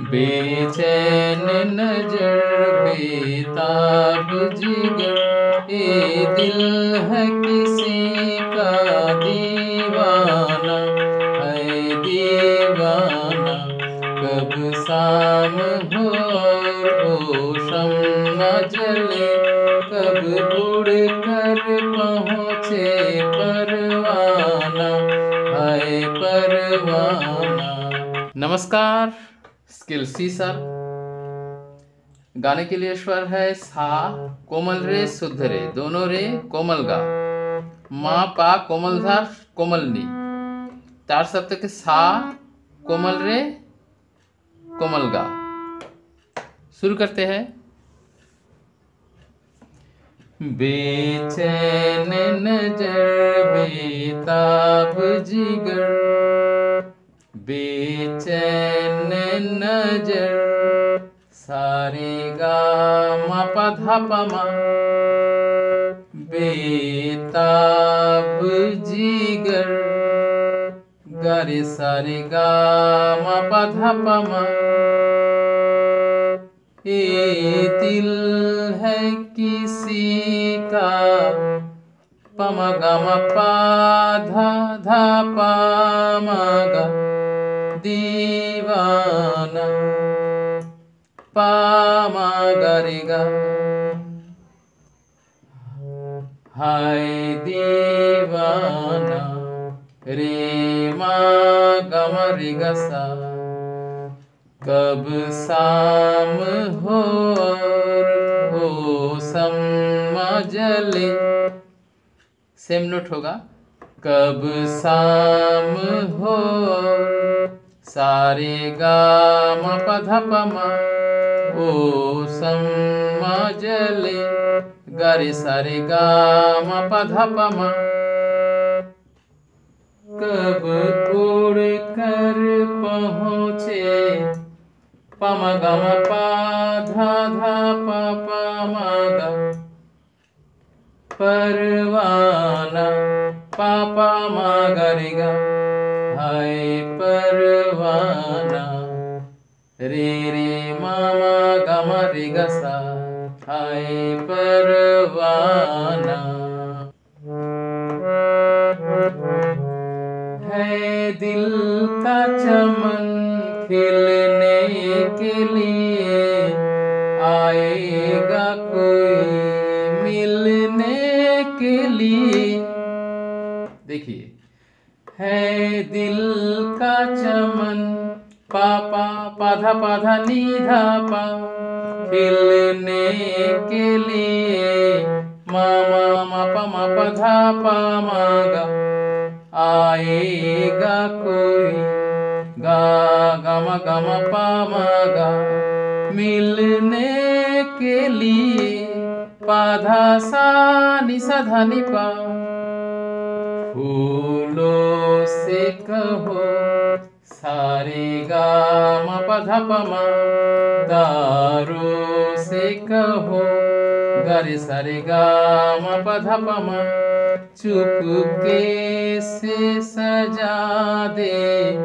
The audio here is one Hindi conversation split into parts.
बेचैन नज़र बेताब जिगर ए दिल है किसी का दीवाना, है दीवाना, कब शाम हो रोशम न जले, कब उड़ कर पहुँचे परवाना, है परवाना। नमस्कार। स्किल सी, सर। गाने के लिए स्वर है सा, कोमल रे, शुद्ध रे। दोनों रे, कोमल गा। मा, पा, कोमल धा, कोमल नी। शब्द के सा, कोमल रे, कोमल गा। शुरू करते हैं। बेचैन नज़र बेताब जिगर। बेचैन नज़र। सारे गा मा पा धा पा मा बेताब जिगर। गारे सारे गा मा पा पा ये दिल है किसी का। पमा गा मा पा धा धा पा दीवाना। पा मा रे हाय दीवाना, रे मा गा मा रे सा। कब शाम हो हो सेम नोट होगा। कब शाम हो सारे गा मा पा धा पा मा ओ गारे गा मा धा पा मा। कब उड़ कर पहुँचे, पमा गा मा पा, धा धा पा पा मा गा। परवाना पा पा मा गा रे गा। हाय परवाना। रे रे मामा मा गा मा रे गा सा हाय परवाना। है दिल का चमन खिलने के लिए, आएगा कोई मिलने के लिए। देखिए है दिल का चमन। पापा, पाधा पाधा, नीधा पा। खिलने के लिए मामा, मापा मापा धा पा मागा। आएगा कोई, गा, गामा गामा, पा मागा। मिलने के लिए पाधा, सा निसा धा, नि, पा। फूलों से कहो, सारे गा मा पा धा तारों से कहो गारे सारे गा मा पा धा पा चुपके से सजा दे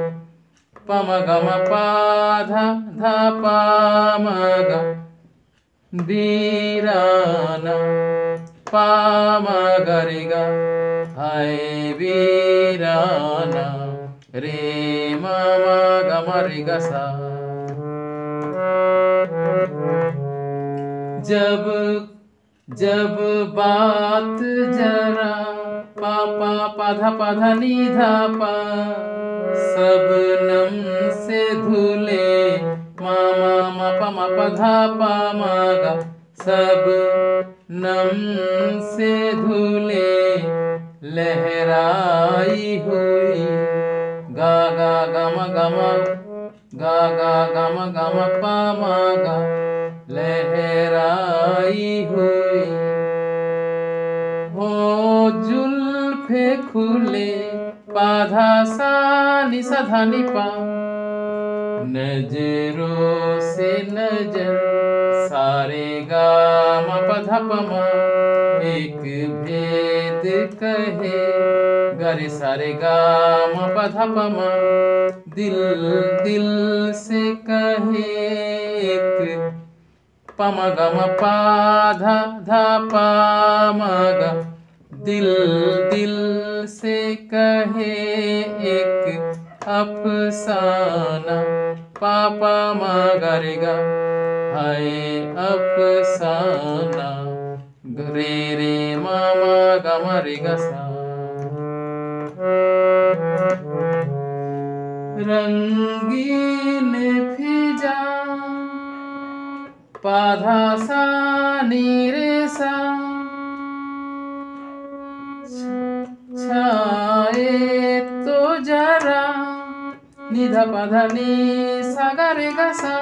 पम गम पा धा धा पा म हाय वीराना, रे म म ग म रे ग जब जब बात जरा, पापा पाधा पाधा निधा पा, सब नम से धुले, मामा मापा मापा धा पा मागा, सब नम से धुले। लहराई हुई। गा गा, गम गम, गा गा, गम गम, पा मागा लहराई हुई। हो, जुल्फे खुले पाधा सा निसा धा नि पा नज़रों से नज़र, सारे गा म प ध प म एक कहे गरे सारे गा म पध दिल दिल से कहे एक पम गम पा धा धा पा ग दिल दिल से कहे एक, अफसाना पापा मगरेगा हाय अफसाना। रे रे मामा गमरेगा सा रंगीन फिजा पाधा सा, नीरे सा, छाए तो जरा, निधा पधा नी सागरे गसा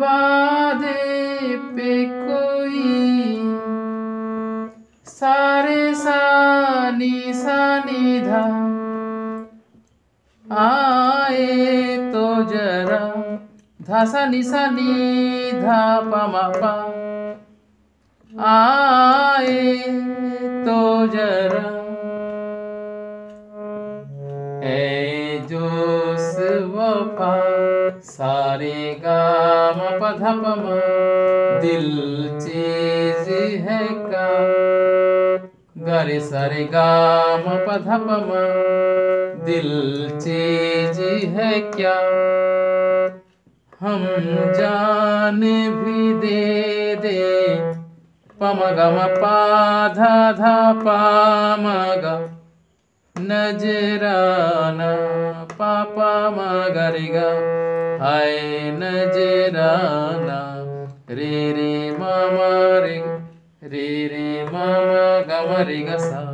वादे पे नी आए तो जरा धासा निसा नी धा पा आए तो जरा सारे गाम पधपम दिल चीज़ है का? गरे सारे गाम पधपम दिल चीज़ है क्या? हम जान भी दे दे। पम गम पा धा धा पा म ग। नजराना पापा मगरेगा हाय नजराना। रे रे मामा रे। रे रे मामा गमरेगा सा